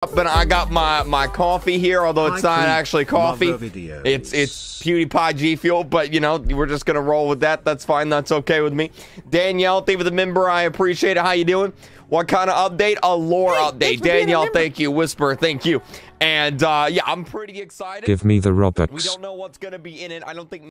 But I got my my coffee here, although it's not actually coffee. It's it's PewDiePie G Fuel, but you know we're just gonna roll with that. That's fine. That's okay with me. Danielle, thank you for the member. I appreciate it. How you doing? What kind of update? A lore Hey, update. Danielle, thank you. Whisper, thank you. And uh, yeah, I'm pretty excited. Give me the we don't know what's gonna be in it. I don't think